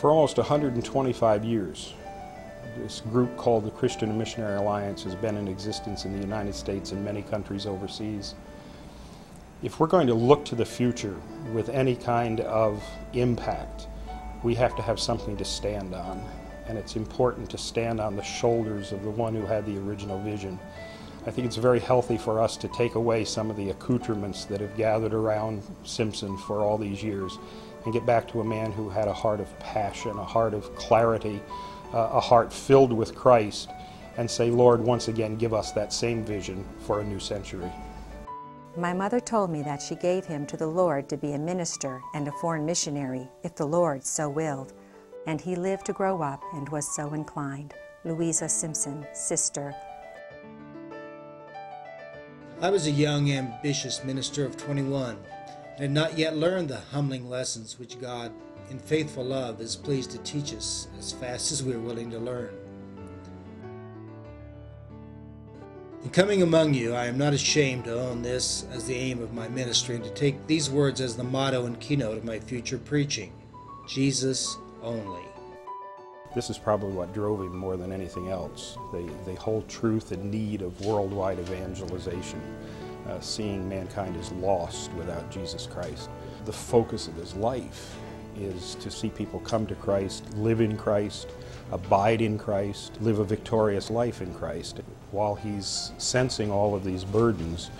For almost 125 years, this group called the Christian Missionary Alliance has been in existence in the United States and many countries overseas. If we're going to look to the future with any kind of impact, we have to have something to stand on. And it's important to stand on the shoulders of the one who had the original vision. I think it's very healthy for us to take away some of the accoutrements that have gathered around Simpson for all these years and get back to a man who had a heart of passion, a heart of clarity, uh, a heart filled with Christ, and say, Lord, once again, give us that same vision for a new century. My mother told me that she gave him to the Lord to be a minister and a foreign missionary, if the Lord so willed. And he lived to grow up and was so inclined. Louisa Simpson, sister. I was a young, ambitious minister of 21 and not yet learned the humbling lessons which God, in faithful love, is pleased to teach us as fast as we are willing to learn. In coming among you, I am not ashamed to own this as the aim of my ministry and to take these words as the motto and keynote of my future preaching Jesus only. This is probably what drove him more than anything else. The, the whole truth and need of worldwide evangelization uh, seeing mankind is lost without Jesus Christ. The focus of his life is to see people come to Christ, live in Christ, abide in Christ, live a victorious life in Christ. While he's sensing all of these burdens,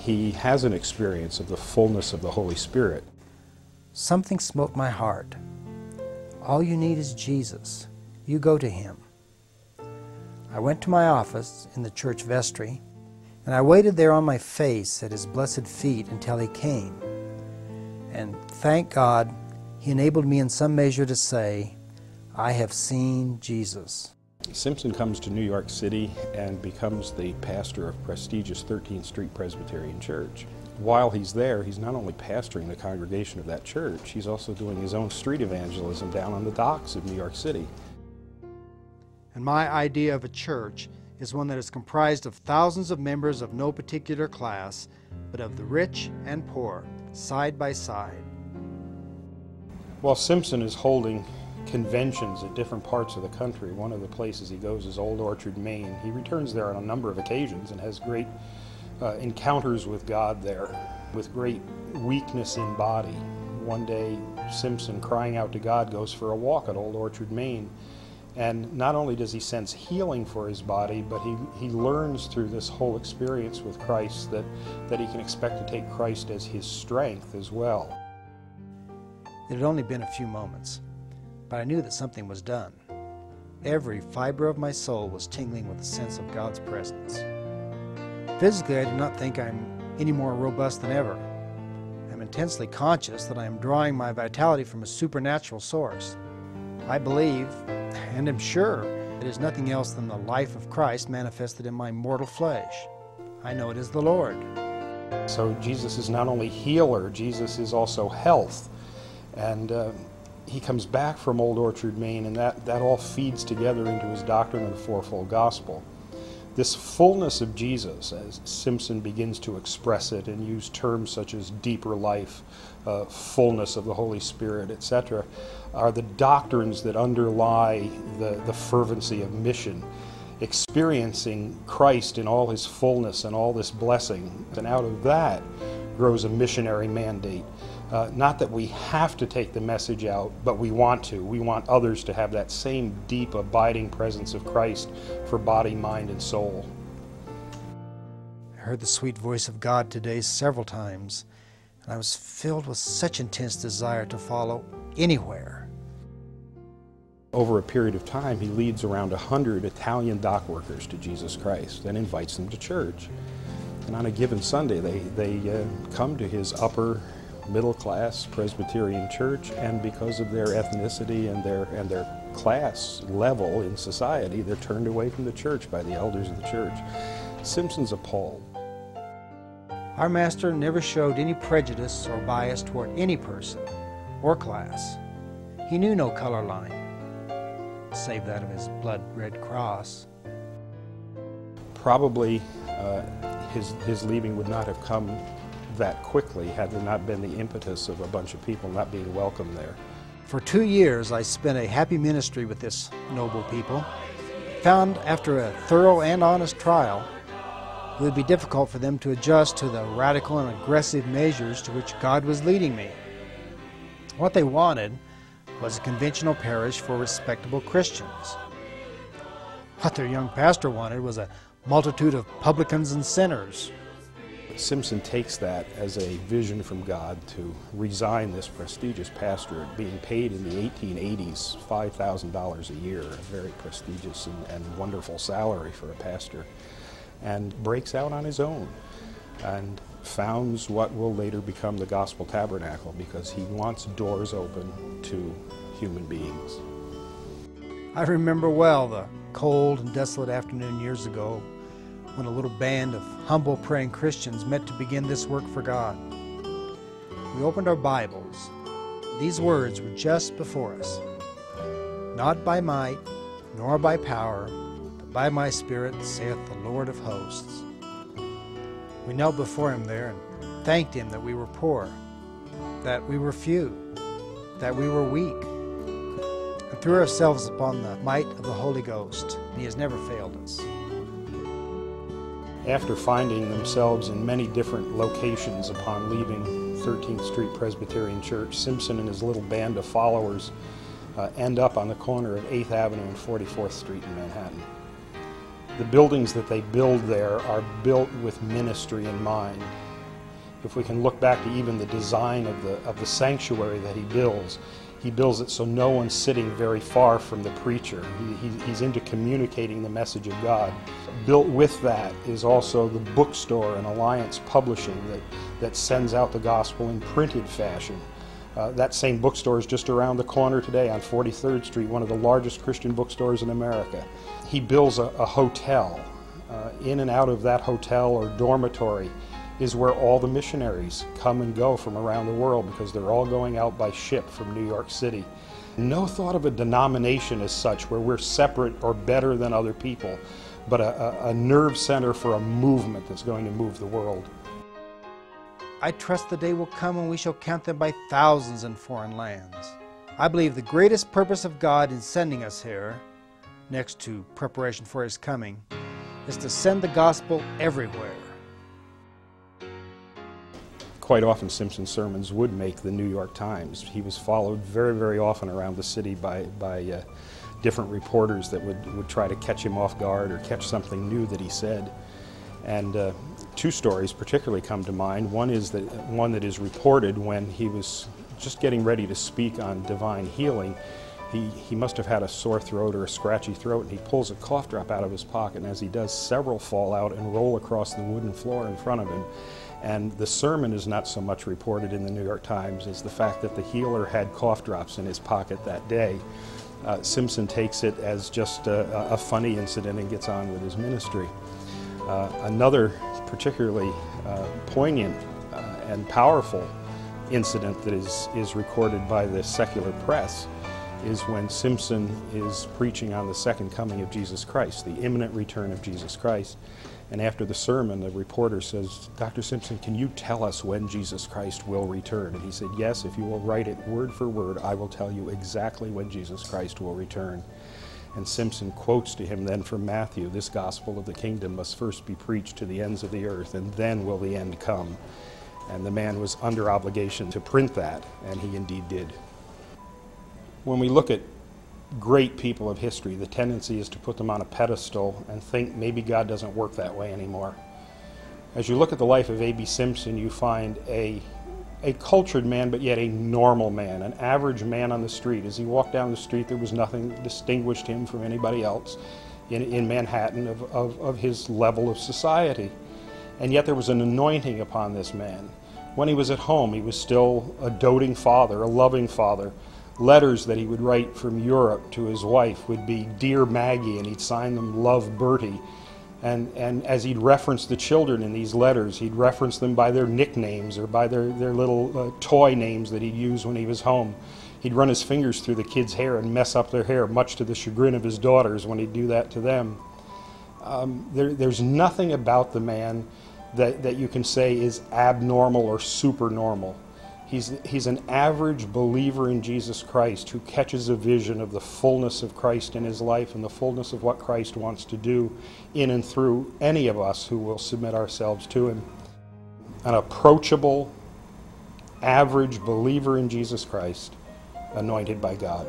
he has an experience of the fullness of the Holy Spirit. Something smote my heart. All you need is Jesus. You go to him. I went to my office in the church vestry and I waited there on my face at his blessed feet until he came. And thank God, he enabled me in some measure to say, I have seen Jesus. Simpson comes to New York City and becomes the pastor of prestigious 13th Street Presbyterian Church. While he's there, he's not only pastoring the congregation of that church, he's also doing his own street evangelism down on the docks of New York City. And my idea of a church is one that is comprised of thousands of members of no particular class, but of the rich and poor, side by side. While Simpson is holding conventions at different parts of the country, one of the places he goes is Old Orchard, Maine. He returns there on a number of occasions and has great uh, encounters with God there, with great weakness in body. One day, Simpson, crying out to God, goes for a walk at Old Orchard, Maine and not only does he sense healing for his body, but he, he learns through this whole experience with Christ that, that he can expect to take Christ as his strength as well. It had only been a few moments, but I knew that something was done. Every fiber of my soul was tingling with a sense of God's presence. Physically, I do not think I'm any more robust than ever. I'm intensely conscious that I am drawing my vitality from a supernatural source. I believe and am sure it is nothing else than the life of Christ manifested in my mortal flesh. I know it is the Lord. So Jesus is not only healer, Jesus is also health. And uh, he comes back from Old Orchard, Maine, and that, that all feeds together into his doctrine of the fourfold gospel. This fullness of Jesus, as Simpson begins to express it and use terms such as deeper life, uh, fullness of the Holy Spirit, etc., are the doctrines that underlie the, the fervency of mission, experiencing Christ in all his fullness and all this blessing. And out of that grows a missionary mandate. Uh, not that we have to take the message out, but we want to. We want others to have that same deep, abiding presence of Christ for body, mind, and soul. I heard the sweet voice of God today several times, and I was filled with such intense desire to follow anywhere. Over a period of time, he leads around 100 Italian dock workers to Jesus Christ and invites them to church. And on a given Sunday, they, they uh, come to his upper middle class Presbyterian church, and because of their ethnicity and their, and their class level in society, they're turned away from the church by the elders of the church. Simpson's appalled. Our Master never showed any prejudice or bias toward any person or class. He knew no color line, save that of his blood red cross. Probably uh, his, his leaving would not have come that quickly had there not been the impetus of a bunch of people not being welcome there. For two years, I spent a happy ministry with this noble people. Found after a thorough and honest trial, it would be difficult for them to adjust to the radical and aggressive measures to which God was leading me. What they wanted was a conventional parish for respectable Christians. What their young pastor wanted was a multitude of publicans and sinners. Simpson takes that as a vision from God to resign this prestigious pastorate, being paid in the 1880s $5,000 a year, a very prestigious and, and, wonderful salary for a pastor, and breaks out on his own and founds what will later become the Gospel Tabernacle because he wants doors open to human beings. I remember well the cold and desolate afternoon years ago when a little band of humble praying Christians met to begin this work for God. We opened our Bibles. These words were just before us Not by might, nor by power, but by my Spirit, saith the Lord of hosts. We knelt before him there and thanked him that we were poor, that we were few, that we were weak, and threw ourselves upon the might of the Holy Ghost. He has never failed us. After finding themselves in many different locations upon leaving 13th Street Presbyterian Church, Simpson and his little band of followers uh, end up on the corner of 8th Avenue and 44th Street in Manhattan. The buildings that they build there are built with ministry in mind. If we can look back to even the design of the, of the sanctuary that he builds, he builds it so no one's sitting very far from the preacher. He, he, he's into communicating the message of God. Built with that is also the bookstore and Alliance Publishing that, that sends out the gospel in printed fashion. Uh, that same bookstore is just around the corner today on 43rd Street, one of the largest Christian bookstores in America. He builds a, a hotel. Uh, in and out of that hotel or dormitory is where all the missionaries come and go from around the world because they're all going out by ship from New York City. No thought of a denomination as such where we're separate or better than other people, but a, a, nerve center for a movement that's going to move the world. I trust the day will come when we shall count them by thousands in foreign lands. I believe the greatest purpose of God in sending us here, next to preparation for His coming, is to send the gospel everywhere quite often Simpson's sermons would make the New York Times. He was followed very, very often around the city by, by uh, different reporters that would, would try to catch him off guard or catch something new that he said. And uh, two stories particularly come to mind. One is that one that is reported when he was just getting ready to speak on divine healing. He, he must have had a sore throat or a scratchy throat, and he pulls a cough drop out of his pocket, and as he does, several fall out and roll across the wooden floor in front of him. And the sermon is not so much reported in the New York Times as the fact that the healer had cough drops in his pocket that day. Uh, Simpson takes it as just a, a, funny incident and gets on with his ministry. Uh, another particularly uh, poignant uh, and powerful incident that is, is recorded by the secular press is when Simpson is preaching on the second coming of Jesus Christ, the imminent return of Jesus Christ. And after the sermon, the reporter says, Dr. Simpson, can you tell us when Jesus Christ will return? And he said, Yes, if you will write it word for word, I will tell you exactly when Jesus Christ will return. And Simpson quotes to him then from Matthew, This gospel of the kingdom must first be preached to the ends of the earth, and then will the end come. And the man was under obligation to print that, and he indeed did. When we look at great people of history, the tendency is to put them on a pedestal and think maybe God doesn't work that way anymore. As you look at the life of A.B. Simpson, you find a, a cultured man, but yet a normal man, an average man on the street. As he walked down the street, there was nothing that distinguished him from anybody else in, in Manhattan of, of, of his level of society. And yet there was an anointing upon this man. When he was at home, he was still a doting father, a loving father, letters that he would write from Europe to his wife would be Dear Maggie, and he'd sign them Love Bertie. And, and as he'd reference the children in these letters, he'd reference them by their nicknames or by their, their little uh, toy names that he'd use when he was home. He'd run his fingers through the kids' hair and mess up their hair, much to the chagrin of his daughters when he'd do that to them. Um, there, there's nothing about the man that, that you can say is abnormal or supernormal He's, he's an average believer in Jesus Christ who catches a vision of the fullness of Christ in his life and the fullness of what Christ wants to do in and through any of us who will submit ourselves to him. An approachable, average believer in Jesus Christ, anointed by God.